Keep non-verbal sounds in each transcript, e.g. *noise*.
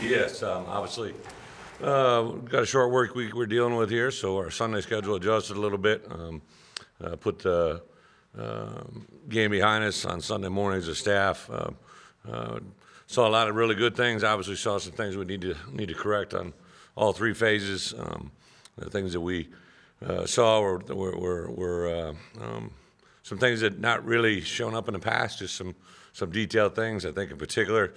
Yes, um, obviously, uh, we've got a short work week we're dealing with here, so our Sunday schedule adjusted a little bit. Um, uh, Put the um, game behind us on Sunday mornings as staff. Uh, uh, Saw a lot of really good things, obviously saw some things we need to, need to correct on all three phases. Um, The things that we uh, saw were, were, were- uh, um, some things that not really shown up in the past, just some, some detailed things. I think in particular,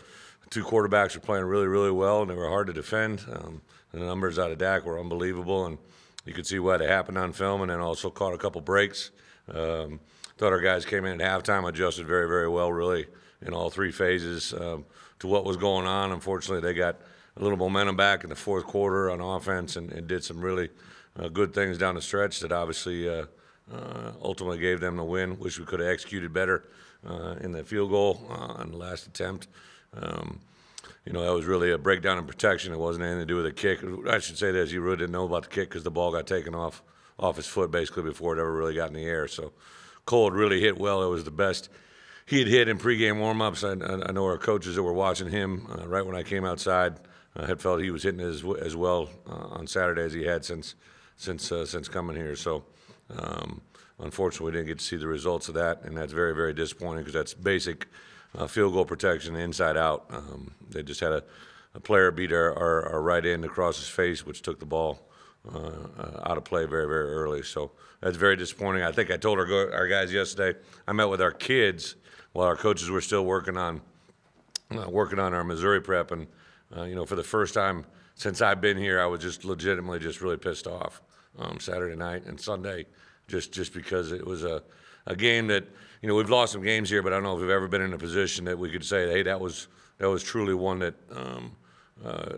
two quarterbacks were playing really, really well, and they were hard to defend. Um, the numbers out of Dak were unbelievable, and you could see what happened on film, and then also caught a couple breaks. Um, thought our guys came in at halftime, adjusted very, very well, really, in all three phases um, to what was going on. Unfortunately, they got a little momentum back in the fourth quarter on offense and, and did some really uh, good things down the stretch that obviously uh, uh, ultimately gave them the win. Wish we could have executed better uh, in the field goal uh, on the last attempt. Um, you know, that was really a breakdown in protection. It wasn't anything to do with the kick. I should say this: you really didn't know about the kick because the ball got taken off off his foot basically before it ever really got in the air. So Cole really hit well. It was the best he had hit in pregame warmups. I, I I know our coaches that were watching him uh, right when I came outside uh, had felt he was hitting as, as well uh, on Saturday as he had since since uh, since coming here. So. Um, unfortunately, we didn't get to see the results of that, and that's very, very disappointing because that's basic uh, field goal protection inside out. Um, they just had a, a player beat our, our, our right end across his face, which took the ball uh, uh, out of play very, very early. So that's very disappointing. I think I told our, go- our guys yesterday, I met with our kids while our coaches were still working on uh, working on our Missouri prep, and uh, you know, for the first time since I've been here, I was just legitimately just really pissed off um, Saturday night and Sunday, just just because it was a a game that you know we've lost some games here, but I don't know if we've ever been in a position that we could say, hey, that was that was truly one that. Um, uh,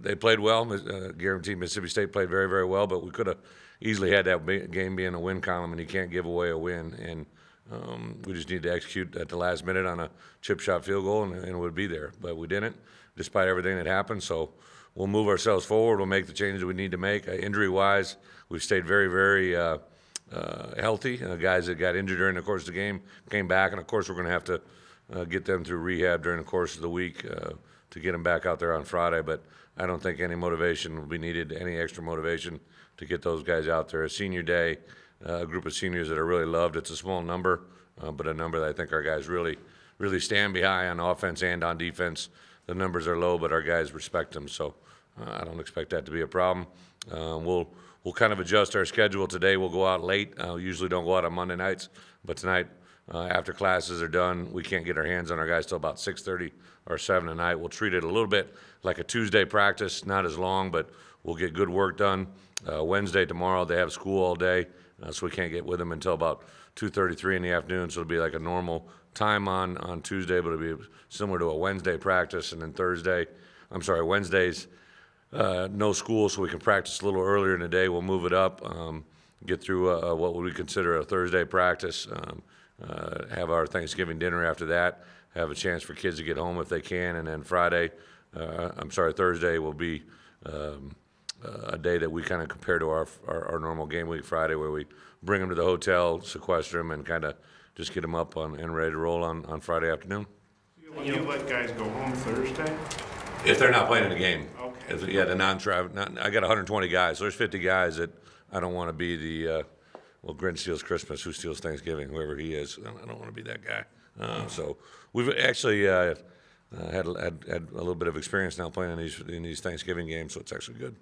they played well. Uh, guaranteed Mississippi State played very, very well, but we could have easily had that game be in a win column, and you can't give away a win. And um, we just need to execute at the last minute on a chip shot field goal, and, and it would be there. But we didn't, despite everything that happened. So we'll move ourselves forward. We'll make the changes we need to make. Uh, injury wise, we've stayed very, very uh, uh, healthy. Uh, guys that got injured during the course of the game came back, and of course, we're going to have to uh, get them through rehab during the course of the week uh, to get them back out there on Friday. But I don't think any motivation will be needed, any extra motivation to get those guys out there. A senior day, uh, a group of seniors that are really loved. It's a small number, uh, but a number that I think our guys really, really stand behind on offense and on defense. The numbers are low, but our guys respect them. So I don't expect that to be a problem. We'll we'll kind of adjust our schedule today. We'll go out late. Uh, usually don't go out on Monday nights, but tonight, uh, after classes are done, we can't get our hands on our guys till about 6:30 or 7 tonight. We'll treat it a little bit like a Tuesday practice, not as long, but we'll get good work done. Uh, Wednesday tomorrow they have school all day, uh, so we can't get with them until about 2:33 in the afternoon. So it'll be like a normal time on on Tuesday, but it'll be similar to a Wednesday practice, and then Thursday. I'm sorry, Wednesdays uh, no school, so we can practice a little earlier in the day. We'll move it up, um, get through uh, what would we consider a Thursday practice, um, uh, have our Thanksgiving dinner after that, have a chance for kids to get home if they can, and then Friday, uh, I'm sorry, Thursday will be um, uh, a day that we kind of compare to our, our, our normal game week Friday, where we bring them to the hotel, sequester them, and kind of just get them up on, and ready to roll on, on Friday afternoon. You let guys go home Thursday? If they're not playing in the game. If, yeah, the non-travel, I got hundred and twenty guys, so there's fifty guys that I don't wanna be the, uh, well, Grinch steals Christmas, who steals Thanksgiving, whoever he is, I don't wanna be that guy. Uh, so, we've actually, uh, uh, had, had, had a little bit of experience now playing in these, in these Thanksgiving games, so it's actually good.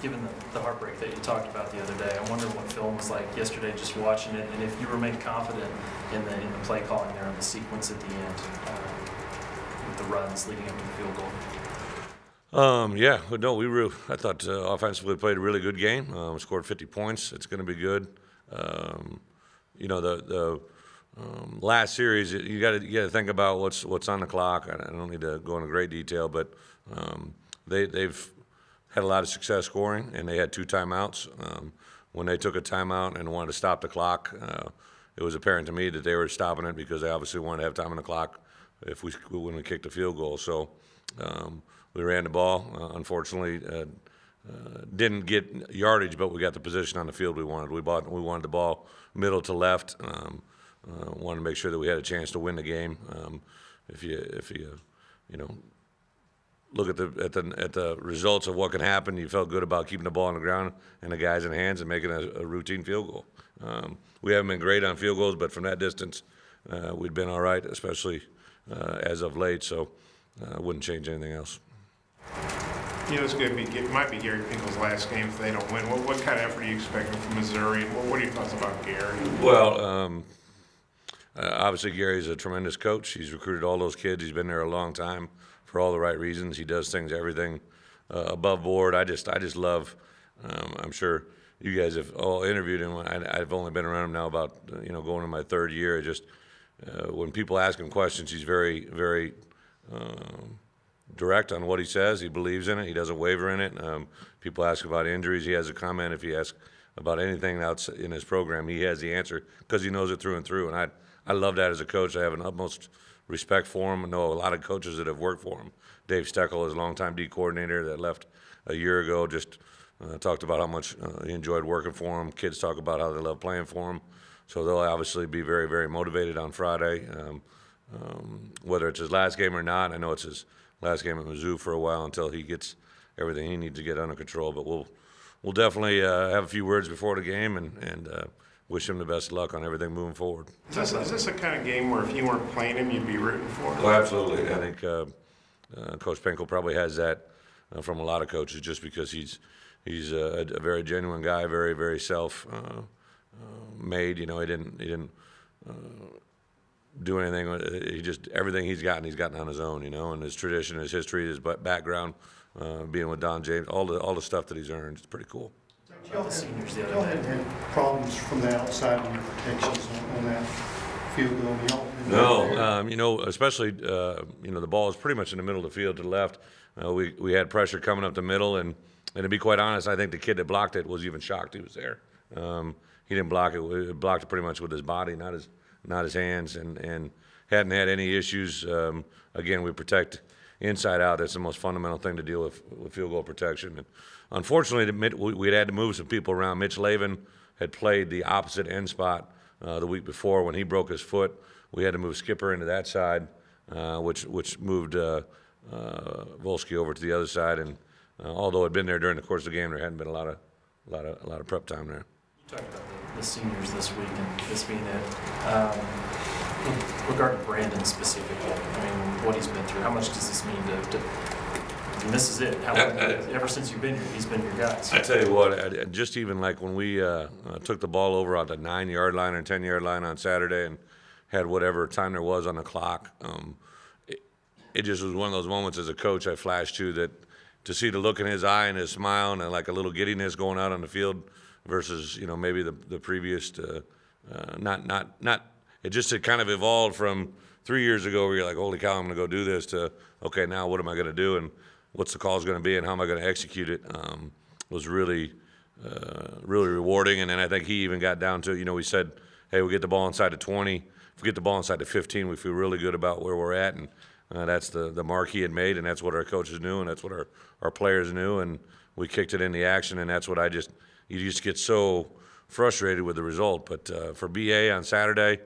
Given the, the heartbreak that you talked about the other day, I wonder what film was like yesterday just watching it, and if you remain confident in the, in the play calling there and the sequence at the end, uh, with the runs leading up to the field goal. Um, yeah, no, we really, I thought uh, offensively played a really good game. Um, scored 50 points. It's going to be good. Um, you know, the the um, last series, you got to you got to think about what's what's on the clock. I, don't need to go into great detail, but um, they they've had a lot of success scoring, and they had two timeouts. Um, when they took a timeout and wanted to stop the clock, uh, it was apparent to me that they were stopping it because they obviously wanted to have time on the clock if we when we kicked a field goal. So um, we ran the ball. Uh, unfortunately, uh, uh, didn't get yardage, but we got the position on the field we wanted. We bought we wanted the ball middle to left. Um, uh, wanted to make sure that we had a chance to win the game. Um, if you if you you know look at the at the at the results of what can happen. You felt good about keeping the ball on the ground and the guys in hands and making a, a routine field goal. Um, we haven't been great on field goals, but from that distance, uh, we'd been all right, especially uh, as of late. So uh, I wouldn't change anything else. You know, it's gonna be, it might be Gary Pinkel's last game if they don't win. What, what kind of effort are you expecting from Missouri? What, what are your thoughts about Gary? Well, um, uh, obviously Gary's a tremendous coach. He's recruited all those kids. He's been there a long time for all the right reasons. He does things, everything uh, above board. I just, I just love. Um, I'm sure you guys have all interviewed him. I, I've only been around him now about, you know, going in my third year. It just uh, when people ask him questions, he's very, very um, direct on what he says. He believes in it. He doesn't waver in it. Um, people ask about injuries. He has a comment. If you ask about anything else in his program, he has the answer because he knows it through and through. And I, I love that as a coach. I have an utmost respect for him. I know a lot of coaches that have worked for him. Dave Steckel is a longtime D coordinator that left a year ago. Just uh, talked about how much uh, he enjoyed working for him. Kids talk about how they love playing for him. So they'll obviously be very, very motivated on Friday. Um, um, whether it's his last game or not, I know it's his last game at Mizzou for a while until he gets everything he needs to get under control. But we'll we'll definitely uh, have a few words before the game and and uh, wish him the best of luck on everything moving forward. Is this, is this a kind of game where if you weren't playing him, you'd be rooting for him? Oh, absolutely. I think uh, uh, Coach Pinkel probably has that uh, from a lot of coaches, just because he's he's a, a very genuine guy, very very self uh, uh, made. You know, he didn't he didn't uh, do anything. uh, He just everything he's gotten, he's gotten on his own. You know, and his tradition, his history, his background, uh, being with Don James, all the all the stuff that he's earned, it's pretty cool. About the seniors the Y'all other had problems from the outside on your protections on- on that field goal, y'all? No, um, you know, especially uh, you know the ball is pretty much in the middle of the field to the left. Uh, we we had pressure coming up the middle, and and to be quite honest, I think the kid that blocked it was even shocked he was there. Um, he didn't block it; he blocked it pretty much with his body, not his not his hands, and and hadn't had any issues. Um, again, we protect inside out. That's the most fundamental thing to deal with with field goal protection. And unfortunately, we we had to move some people around. Mitch Lavin had played the opposite end spot uh, the week before when he broke his foot. We had to move Skipper into that side, uh, which which moved uh, uh, Voelzke over to the other side. And uh, although I'd been there during the course of the game, there hadn't been a lot of a lot of a lot of prep time there. Talked about the, the seniors this week and this being it. Um, regarding Brandon specifically, I mean, what he's been through, how much does this mean to, to I mean, this is it. How, Uh, uh, ever since you've been here, he's been your guy. So I tell you what, I- I- just even like when we uh, uh, took the ball over on the nine yard line or ten yard line on Saturday and had whatever time there was on the clock, um, it, it just was one of those moments as a coach I flashed to that to see the look in his eye and his smile and like a little giddiness going out on the field versus you know maybe the the previous uh, not not not it just had kind of evolved from three years ago where you're like holy cow I'm going to go do this to okay now what am I going to do and what's the call's going to be and how am I going to execute it um, was really uh, really rewarding. And then I think he even got down to, you know, we said, hey, we get the ball inside the 20. If we get the ball inside the 15, we feel really good about where we're at. And uh, that's the, the mark he had made, and that's what our coaches knew, and that's what our, our players knew. And we kicked it in the action, and that's what I just, you just get so frustrated with the result. But uh, for BA on Saturday,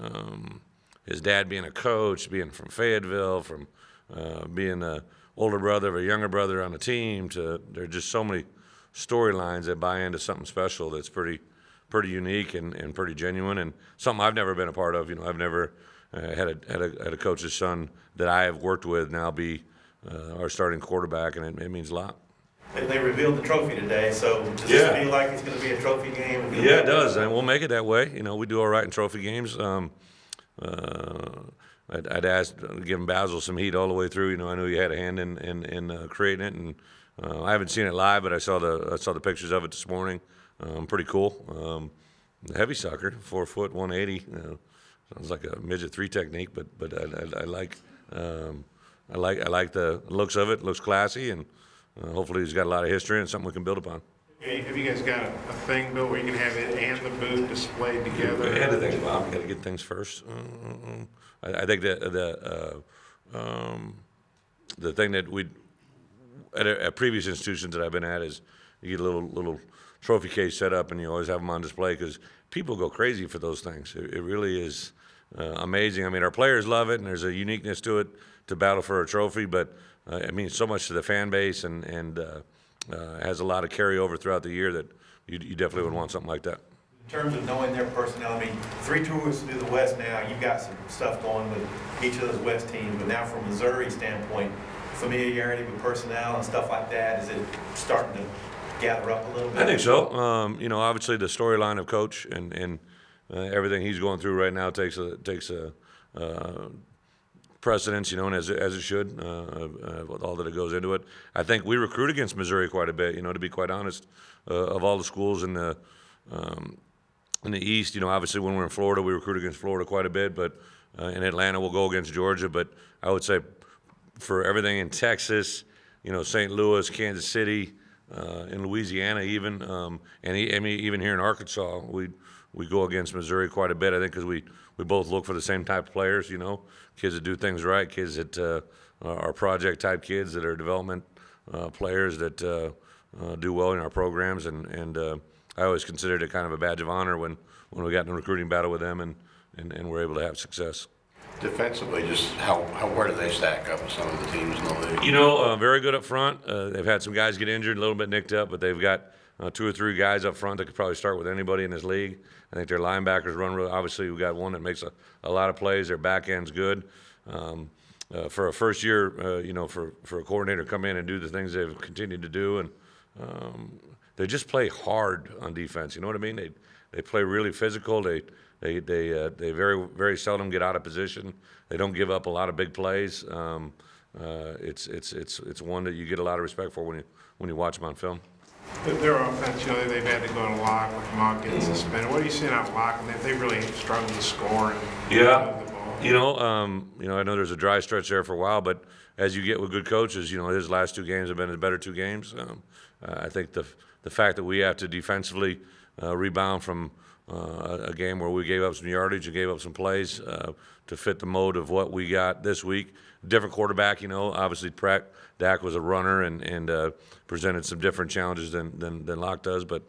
um, his dad being a coach, being from Fayetteville, from uh, being a older brother of a younger brother on the team, to there are just so many storylines that buy into something special that's pretty pretty unique and, and pretty genuine and something I've never been a part of. You know, I've never uh, had a had a had a coach's son that I have worked with now be uh, our starting quarterback, and it, it means a lot. They- They revealed the trophy today, so does Yeah. this feel like it's going to be a trophy game? Yeah, it does, and we'll make it that way. You know, we do all right in trophy games. Um, uh, I'd, I'd asked, giving Basil some heat all the way through. You know, I knew he had a hand in in, in uh, creating it, and uh, I haven't seen it live, but I saw the I saw the pictures of it this morning. Um, pretty cool. Um, heavy sucker, four foot, one eighty. Uh, sounds like a midget three technique, but but I, I, I like um, I like I like the looks of it. Looks classy, and uh, hopefully he's got a lot of history and something we can build upon. Have you guys got a, a thing, Bill, where you can have it and the booth displayed together? We had to think about. We got to get things first. Uh, I, I think that the uh, um, the thing that we at, at previous institutions that I've been at is you get a little little trophy case set up and you always have them on display because people go crazy for those things. It, it really is uh, amazing. I mean, our players love it and there's a uniqueness to it to battle for a trophy, but uh, it means so much to the fan base and, and uh, uh, has a lot of carryover throughout the year that you, you definitely would want something like that. In terms of knowing their personnel, I mean, three tours through the West now, you've got some stuff going with each of those West teams, but now from Missouri standpoint, familiarity with personnel and stuff like that, is it starting to gather up a little bit? I think so. Um, you know, obviously the storyline of coach and, and uh, everything he's going through right now takes a takes a uh, precedence, you know, and as as it should, uh, uh, with all that it goes into it. I think we recruit against Missouri quite a bit. You know, to be quite honest, uh, of all the schools in the um, in the East, you know, obviously when we're in Florida, we recruit against Florida quite a bit, but uh, in Atlanta, we'll go against Georgia. But I would say for everything in Texas, you know, St. Louis, Kansas City, uh, in Louisiana, even, um, and I mean, even here in Arkansas, we we go against Missouri quite a bit. I think because we we both look for the same type of players, you know, kids that do things right, kids that uh, are project type kids that are development uh, players that uh, uh, do well in our programs, and and uh, I always considered it kind of a badge of honor when when we got in a recruiting battle with them and and, and were able to have success. Defensively, just how, how, where do they stack up with some of the teams in the league? You know, uh, very good up front. Uh, they've had some guys get injured, a little bit nicked up, but they've got uh, two or three guys up front that could probably start with anybody in this league. I think their linebackers run really. Obviously, we've got one that makes a, a lot of plays. Their back end's good. Um, uh, for a first year, uh, you know, for, for a coordinator to come in and do the things they've continued to do, and um, they just play hard on defense. You know what I mean? They they play really physical. They they they uh, they very very seldom get out of position. They don't give up a lot of big plays. Um, uh, it's it's it's it's one that you get a lot of respect for when you when you watch them on film. Their- offense, you know, they've had to go to Lock with Mauk getting suspended. What are you seeing out of Lock? And they- really struggled to score and Yeah. move the ball. You know, um, you know, I know there's a dry stretch there for a while, but as you get with good coaches, you know, his last two games have been his better two games. Um, uh, I think the the fact that we have to defensively uh, rebound from uh, a game where we gave up some yardage and gave up some plays uh, to fit the mode of what we got this week. Different quarterback, you know. Obviously, Pratt Dak was a runner and and uh, presented some different challenges than than, than Lock does, but.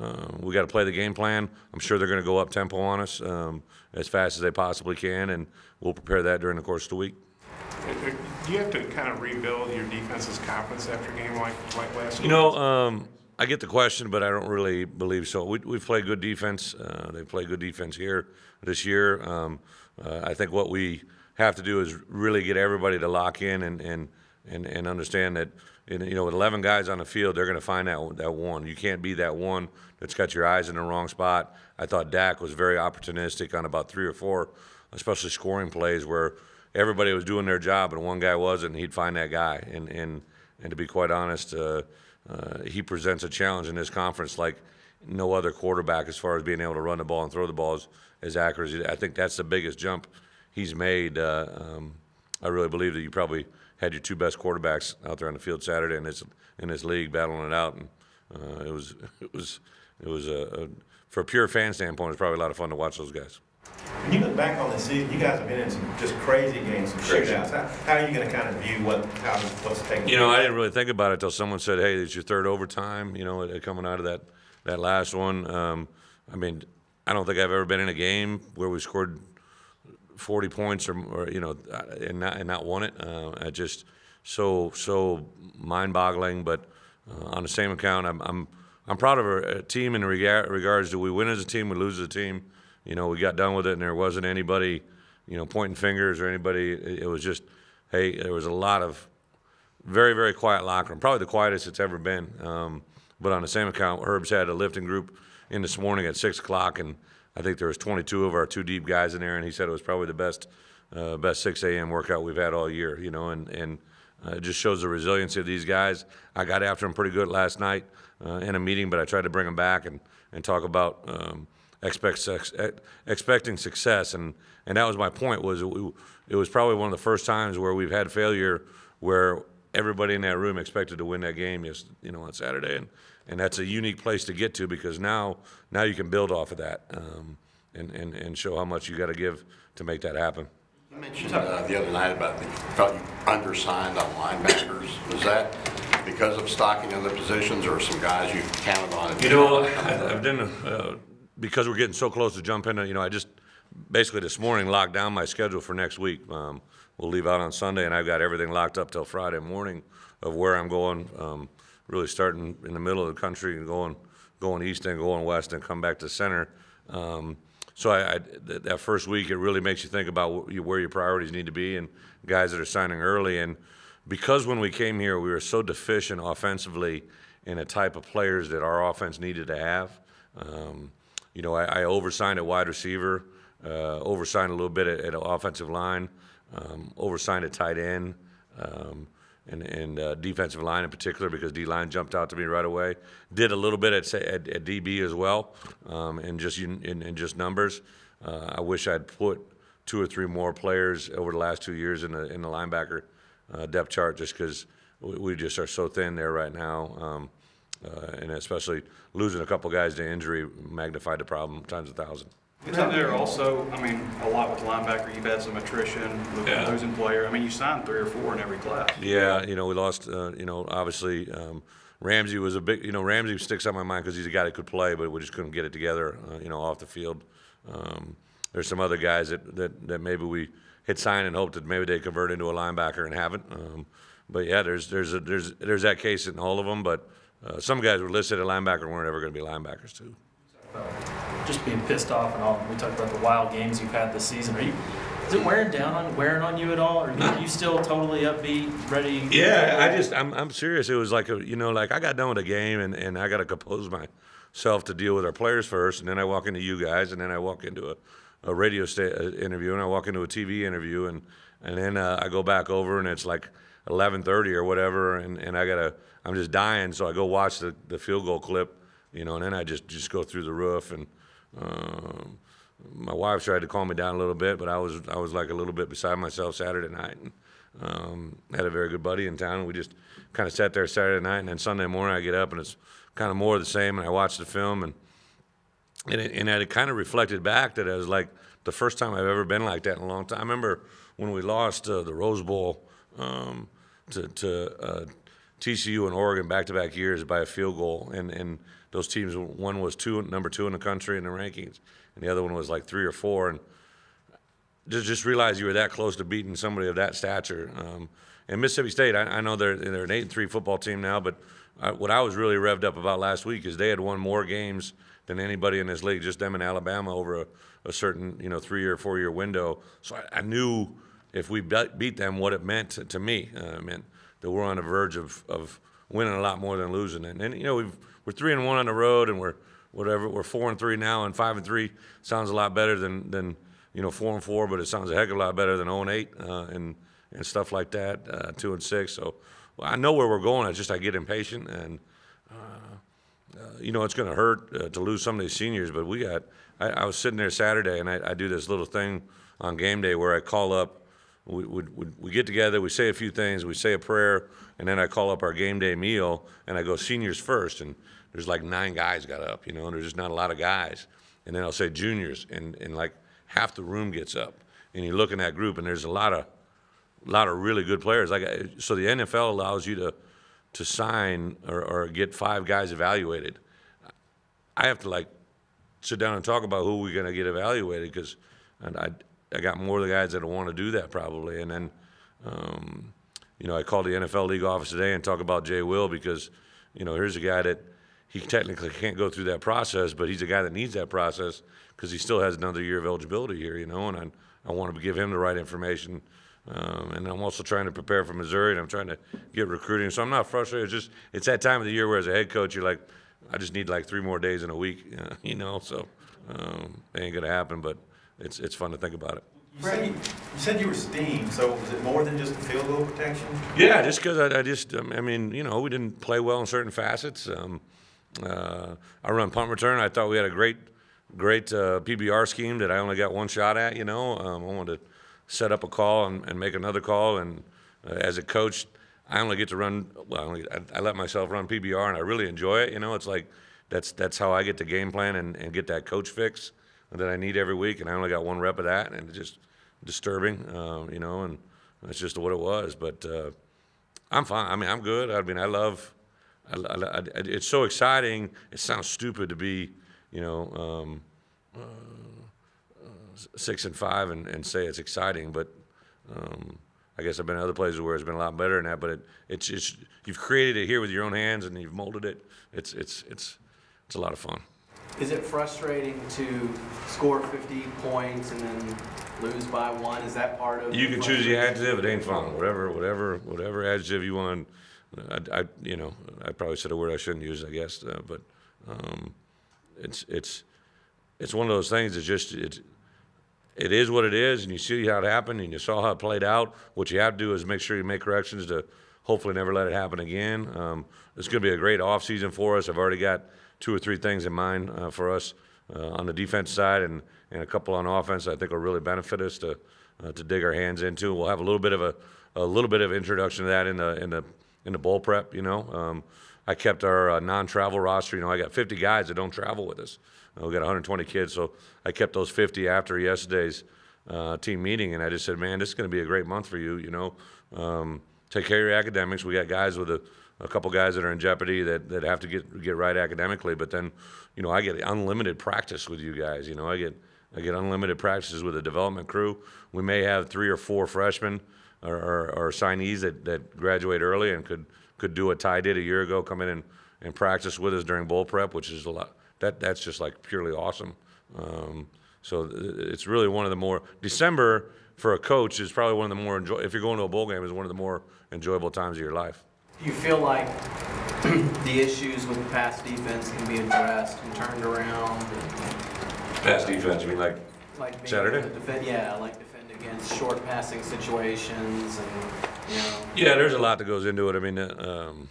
Uh, we got to play the game plan. I'm sure they're going to go up tempo on us um, as fast as they possibly can, and we'll prepare that during the course of the week. Do you have to kind of rebuild your defense's confidence after a game like, like last week? You know, um, I get the question, but I don't really believe so. We, we've played good defense. Uh, they play good defense here this year. Um, uh, I think what we have to do is really get everybody to lock in and, and, and, and understand that, in, you know, with 11 guys on the field, they're going to find that, that one. You can't be that one that's got your eyes in the wrong spot. I thought Dak was very opportunistic on about three or four, especially scoring plays where everybody was doing their job and one guy wasn't, and he'd find that guy. And, and, and to be quite honest, uh, uh, he presents a challenge in this conference like no other quarterback as far as being able to run the ball and throw the balls as accuracy. I think that's the biggest jump he's made. Uh, um, I really believe that you probably had your two best quarterbacks out there on the field Saturday in this in this league battling it out, and uh, it was *laughs* it was it was a, a for a pure fan standpoint, it's probably a lot of fun to watch those guys. When you look back on the season, you guys have been in some just crazy games, some Crazy. shootouts. How, how are you gonna kind of view what, how, what's taking? You know, I didn't really think about it until someone said, "Hey, it's your third overtime." You know, uh, coming out of that that last one. Um, I mean, I don't think I've ever been in a game where we scored 40 points or, or you know, uh, and not and not won it. Uh, I just so so mind-boggling. But uh, on the same account, I'm I'm I'm proud of our uh, team in rega- regards to we win as a team, we lose as a team. You know, we got done with it, and there wasn't anybody, you know, pointing fingers or anybody. It, was just, hey, there was a lot of very, very quiet locker room. Probably the quietest it's ever been. Um, but on the same account, Herb's had a lifting group in this morning at six o'clock, and I think there was 22 of our two deep guys in there, and he said it was probably the best, uh, best 6 a.m. workout we've had all year. You know, and and uh, it just shows the resiliency of these guys. I got after them pretty good last night uh, in a meeting, but I tried to bring them back and and talk about. Um, expect expecting success and and that was my point was it, it was probably one of the first times where we've had failure where everybody in that room expected to win that game yes you know on Saturday and and that's a unique place to get to because now now you can build off of that um, and, and and show how much you got to give to make that happen You mentioned uh, the other night about the, you felt you undersigned on linebackers. Was that because of stocking other positions or some guys you counted on? You know, I've done, uh, because we're getting so close to jumping, you know, I just basically this morning locked down my schedule for next week. Um, we'll leave out on Sunday, and I've got everything locked up till Friday morning of where I'm going. Um, really starting in the middle of the country and going going east and going west and come back to center. Um, so I, I th- that first week, it really makes you think about wh- where your priorities need to be and guys that are signing early. And because when we came here, we were so deficient offensively in a type of players that our offense needed to have. Um, you know, I, I oversigned at wide receiver, uh, oversigned a little bit at, at offensive line, um, oversigned at tight end, um, and, and uh, defensive line in particular because D line jumped out to me right away. Did a little bit at, at, at DB as well, um, and just in, in just numbers. Uh, I wish I'd put two or three more players over the last two years in the in the linebacker uh, depth chart just because we, we just are so thin there right now. Um, uh, and especially losing a couple guys to injury magnified the problem times a thousand. Isn't there also, I mean, a lot with linebacker, you've had some attrition with Yeah. losing player. I mean, you signed three or four in every class. Yeah, you know, we lost, uh, you know, obviously, um, Ramsey was a big, you know, Ramsey sticks out my mind because he's a guy that could play, but we just couldn't get it together, uh, you know, off the field. Um, there's some other guys that, that, that maybe we had signed and hoped that maybe they convert into a linebacker and haven't. Um, but yeah, there's, there's, a, there's, there's that case in all of them, but uh, some guys were listed at linebacker and weren't ever going to be linebackers too. Just being pissed off and all, we talked about the wild games you've had this season. Are you, is it wearing down on, wearing on you at all? Or are you still totally upbeat, ready? Yeah, I just I'm I'm serious. It was like a you know like I got done with a game and, and I got to compose myself to deal with our players first, and then I walk into you guys, and then I walk into a, a radio sta- uh, interview, and I walk into a TV interview, and and then uh, I go back over, and it's like 11:30 or whatever, and, and I gotta I'm just dying, so I go watch the, the field goal clip, you know, and then I just just go through the roof and. Um, my wife tried to calm me down a little bit, but I was I was like a little bit beside myself Saturday night. And, um, had a very good buddy in town. We just kind of sat there Saturday night, and then Sunday morning I get up and it's kind of more of the same. And I watched the film, and and it, and it kind of reflected back that it was like the first time I've ever been like that in a long time. I remember when we lost uh, the Rose Bowl um, to, to uh, TCU and Oregon back to back years by a field goal, and and those teams one was two number two in the country in the rankings, and the other one was like three or four, and just just realize you were that close to beating somebody of that stature. Um, and Mississippi State, I, I know they're they're an eight and three football team now, but I, what I was really revved up about last week is they had won more games than anybody in this league, just them in Alabama over a, a certain you know three or four year window. So I, I knew if we beat them, what it meant to, to me. Uh, meant that we're on the verge of, of winning a lot more than losing. And, and you know we've, we're three and one on the road, and we're whatever we're four and three now, and five and three sounds a lot better than than you know four and four, but it sounds a heck of a lot better than zero and eight uh, and and stuff like that. Uh, two and six, so well, I know where we're going. It's just I get impatient, and uh, you know it's going to hurt uh, to lose some of these seniors. But we got. I, I was sitting there Saturday, and I, I do this little thing on game day where I call up. We, we, we get together, we say a few things, we say a prayer, and then I call up our game day meal, and I go seniors first, and there's like nine guys got up, you know, and there's just not a lot of guys. And then I'll say juniors, and, and like half the room gets up, and you look in that group, and there's a lot of lot of really good players. Like so, the NFL allows you to to sign or, or get five guys evaluated. I have to like sit down and talk about who we're going to get evaluated because and I I got more of the guys that want to do that probably, and then. Um, you know, I called the NFL league office today and talk about Jay Will because, you know, here's a guy that he technically can't go through that process, but he's a guy that needs that process because he still has another year of eligibility here, you know, and I, I want to give him the right information. Um, and I'm also trying to prepare for Missouri, and I'm trying to get recruiting. So I'm not frustrated. It's just it's that time of the year where, as a head coach, you're like, I just need like three more days in a week, *laughs* you know. So um, it ain't gonna happen, but it's it's fun to think about it. You said you, you said you were steamed, so was it more than just the field goal protection? Yeah, just because I, I just, um, I mean, you know, we didn't play well in certain facets. Um, uh, I run punt return. I thought we had a great, great uh, PBR scheme that I only got one shot at. You know, um, I wanted to set up a call and, and make another call. And uh, as a coach, I only get to run. Well, I, I, I let myself run PBR, and I really enjoy it. You know, it's like that's that's how I get to game plan and, and get that coach fix that I need every week. And I only got one rep of that, and it's just disturbing. Um, you know, and that's just what it was. But uh, I'm fine. I mean, I'm good. I mean, I love. I, I, I, it's so exciting. It sounds stupid to be, you know, um, uh, uh, six and five and, and say it's exciting, but um, I guess I've been in other places where it's been a lot better than that, but it, it's just, you've created it here with your own hands and you've molded it. It's, it's, it's, it's a lot of fun. Is it frustrating to score 50 points and then lose by one? Is that part of? You can choose the frustration? adjective, it ain't fun, whatever, whatever, whatever adjective you want. I, I, you know, I probably said a word I shouldn't use, I guess, uh, but, um, it's, it's, it's one of those things that just, it's, it is what it is, and you see how it happened, and you saw how it played out. What you have to do is make sure you make corrections to hopefully never let it happen again. Um, it's gonna be a great offseason for us. I've already got two or three things in mind, uh, for us, uh, on the defense side and, and a couple on offense I think will really benefit us to, uh, to dig our hands into. We'll have a little bit of a, a little bit of introduction to that in the, in the, in the bowl prep, you know. Um, I kept our uh, non-travel roster, you know, I got 50 guys that don't travel with us. Uh, we got 120 kids, so I kept those 50 after yesterday's uh, team meeting, and I just said, man, this is going to be a great month for you, you know. Um, take care of your academics. We got guys with a, a couple guys that are in jeopardy that, that have to get get right academically, but then, you know, I get unlimited practice with you guys. You know, I get I get unlimited practices with the development crew. We may have three or four freshmen or, or, or signees that, that graduate early and could could do what Ty did a year ago, come in and, and practice with us during bowl prep, which is a lot. That that's just like purely awesome. Um, so it's really one of the more December for a coach is probably one of the more enjoy. If you're going to a bowl game, is one of the more enjoyable times of your life. Do you feel like *clears throat* the issues with the pass defense can be addressed and turned around? Pass defense, I mean, like Like being Saturday? defend, yeah, like defend against short passing situations and, you know. Yeah, there's a lot that goes into it. I mean, uh, um,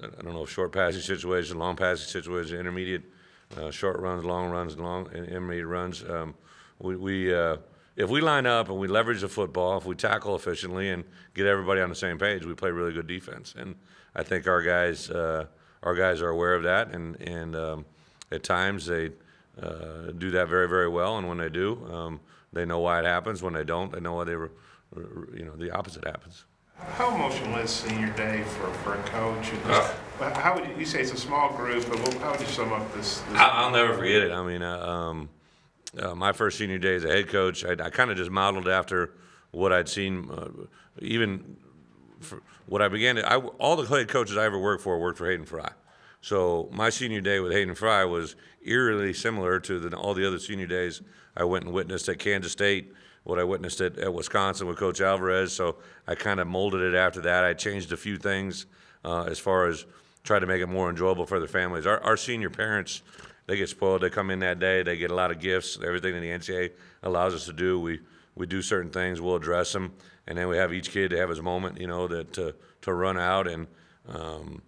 I don't know, short passing situation, long passing situation, intermediate, uh, short runs, long runs, long and intermediate runs. Um, we, we uh, if we line up and we leverage the football, if we tackle efficiently and get everybody on the same page, we play really good defense. And I think our guys, uh, our guys are aware of that, and and um, at times they uh, do that very very well. And when they do, um, they know why it happens. When they don't, they know why they, were, you know, the opposite happens. How emotional is senior day for, for a coach? And Uh. How would, you you say it's a small group, but how would you sum up this? this- I- I'll never forget it. I mean, uh, um, uh, my first senior day as a head coach, I, I kind of just modeled after what I'd seen, uh, even what I began to. I, all the head coaches I ever worked for worked for Hayden Fry. So my senior day with Hayden Fry was eerily similar to the, all the other senior days I went and witnessed at Kansas State, what I witnessed at, at Wisconsin with Coach Alvarez. So I kind of molded it after that. I changed a few things uh, as far as try to make it more enjoyable for their families. Our, our senior parents, they get spoiled. They come in that day, they get a lot of gifts, everything that the NCAA allows us to do. We, we do certain things, we'll address them, and then we have each kid to have his moment, you know, that to, to run out. And um,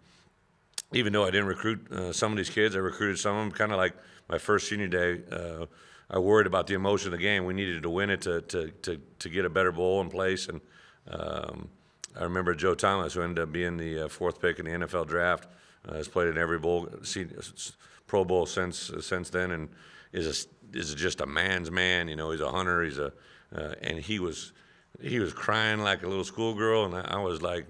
even though I didn't recruit uh, some of these kids, I recruited some of them. Kind of like my first senior day, uh, I worried about the emotion of the game. We needed to win it to to to, to get a better bowl in place. And um, I remember Joe Thomas, who ended up being the uh, fourth pick in the NFL draft, uh, has played in every bowl, Pro Bowl since since then, and is a, is just a man's man. You know, he's a hunter. He's a uh, and he was he was crying like a little schoolgirl, and I, was like.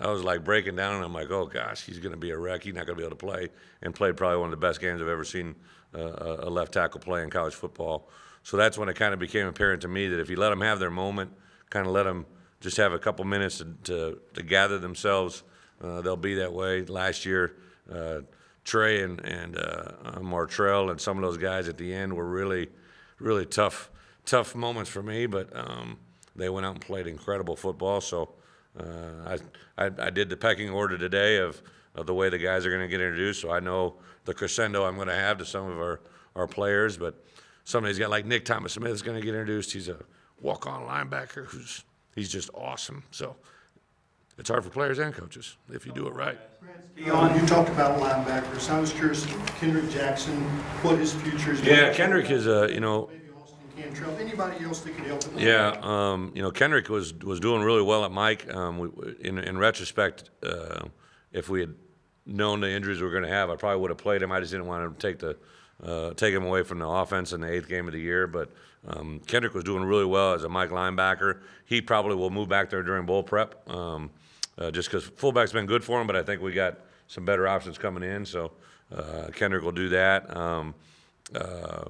I was like breaking down, and I'm like, oh gosh, he's going to be a wreck. He's not going to be able to play. And played probably one of the best games I've ever seen uh, a a left tackle play in college football. So that's when it kind of became apparent to me that if you let them have their moment, kind of let them just have a couple minutes to, to, to gather themselves, uh, they'll be that way. Last year, uh, Trey and, and uh, uh, Martrell and some of those guys at the end were really, really tough, tough moments for me, but um, they went out and played incredible football. So uh, I, I, I did the pecking order today of, of the way the guys are going to get introduced. So I know the crescendo I'm going to have to some of our, our players, but somebody's got like Nick Thomas Smith is going to get introduced. He's a walk-on linebacker who's he's just awesome. So it's hard for players and coaches if you do it right. Dion, you talked about linebackers. I was curious, Kendrick Jackson, what his future is. Yeah, Kendrick is a you know Maybe Austin Cantrell, anybody else that could help? Yeah, um, you know, Kendrick was, was doing really well at Mike. Um, we, in, in retrospect, uh, if we had known the injuries we were going to have, I probably would have played him. I just didn't want to take the uh, take him away from the offense in the eighth game of the year. But um, Kendrick was doing really well as a Mike linebacker. He probably will move back there during bowl prep, um, uh, just because fullback's been good for him. But I think we got some better options coming in, so uh, Kendrick will do that. Um, uh,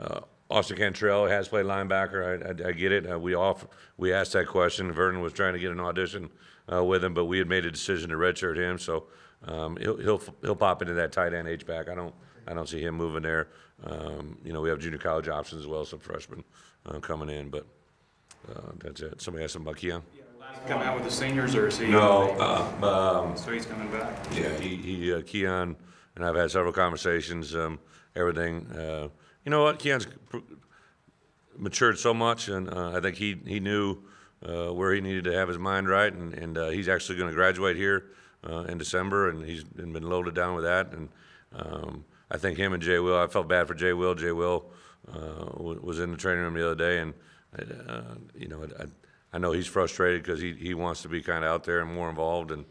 uh, Austin Cantrell has played linebacker. I, I, I get it. Uh, we off, we asked that question. Vernon was trying to get an audition uh, with him, but we had made a decision to redshirt him. So um, he'll he'll he'll pop into that tight end H back. I don't I don't see him moving there. Um, you know, we have junior college options as well, some freshmen uh, coming in, but uh, that's it. Somebody asked something about Keon. Come out with the seniors or is he? No, uh, um, So he's coming back? Yeah, he, he, uh, Keon, and I've had several conversations, um, everything, uh, you know what, Keon's pr- matured so much, and, uh, I think he, he knew, uh, where he needed to have his mind right, and, and, uh, he's actually gonna graduate here, uh, in December, and he's been loaded down with that, and, um, I think him and Jay Will, I felt bad for Jay Will, Jay Will, uh, wa- was in the training room the other day, and, uh, you know, I, I know he's frustrated, cause he, he wants to be kinda out there and more involved, and,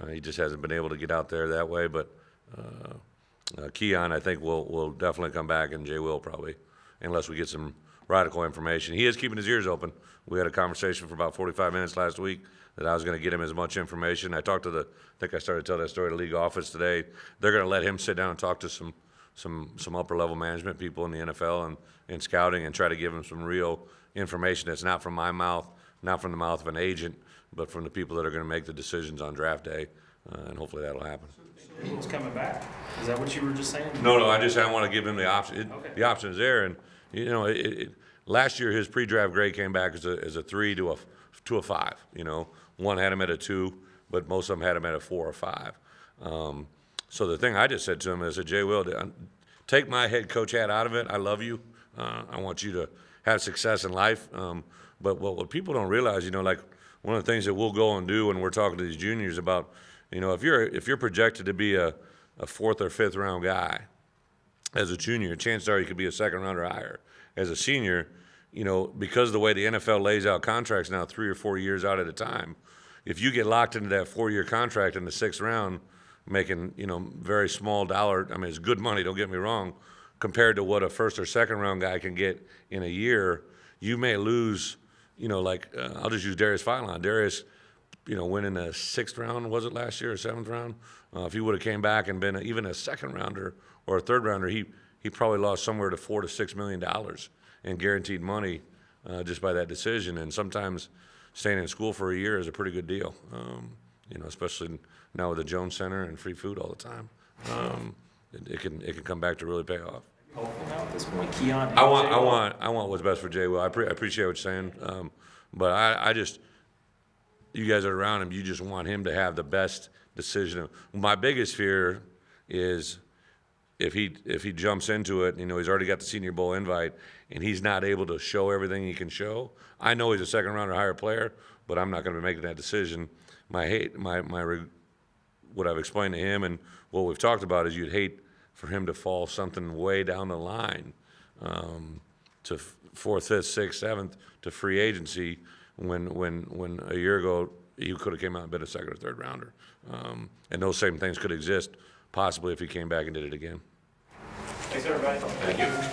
uh, he just hasn't been able to get out there that way, but, uh, uh, Keon, I think, will, will definitely come back, and Jay will probably, unless we get some radical information. He is keeping his ears open. We had a conversation for about forty-five minutes last week that I was gonna get him as much information. I talked to the, I think I started to tell that story to league office today. They're gonna let him sit down and talk to some, some, some upper-level management people in the NFL and, and scouting and try to give him some real information that's not from my mouth, not from the mouth of an agent, but from the people that are gonna make the decisions on draft day, uh, and hopefully that'll happen. Who's coming back? Is that what you were just saying? No, no, I just, I want to give him the option. It- Okay. The option's there, and, you know, it, it, last year, his pre-draft grade came back as a, as a three to a, to a five, you know? One had him at a two, but most of them had him at a four or five. Um, so the thing I just said to him is, I said, Jay Will, uh, take my head coach hat out of it. I love you. Uh, I want you to have success in life. Um, but what, what people don't realize, you know, like, one of the things that we'll go and do when we're talking to these juniors about, you know, if you're, if you're projected to be a, a fourth or fifth round guy, as a junior, chances are you could be a second rounder higher. As a senior, you know, because of the way the NFL lays out contracts now, three or four years out at a time, if you get locked into that four-year contract in the sixth round, making, you know, very small dollar, I mean, it's good money, don't get me wrong, compared to what a first or second round guy can get in a year, you may lose, you know, like, uh, I'll just use Darius Philon. Darius, you know, went in the sixth round, was it last year, or seventh round? Uh, if he would have came back and been a, even a second rounder or a third rounder, he, he probably lost somewhere to four to six million dollars in guaranteed money uh, just by that decision. And sometimes staying in school for a year is a pretty good deal, um, you know, especially now with the Jones Center and free food all the time. Um, it, it can it can come back to really pay off. Hopeful now at this point, Keon. I want, I want, I want what's best for Jay Will. I, pre- I appreciate what you're saying, um, but I, I just, you guys are around him. You just want him to have the best decision. My biggest fear is if he if he jumps into it. You know, he's already got the Senior Bowl invite, and he's not able to show everything he can show. I know he's a second rounder higher player, but I'm not going to be making that decision. My hate, my my re- what I've explained to him and what we've talked about is you'd hate for him to fall something way down the line um, to fourth, fifth, sixth, seventh to free agency when when when a year ago he could have came out and been a second or third rounder, um, and those same things could exist possibly if he came back and did it again. Thanks, everybody. Thank you.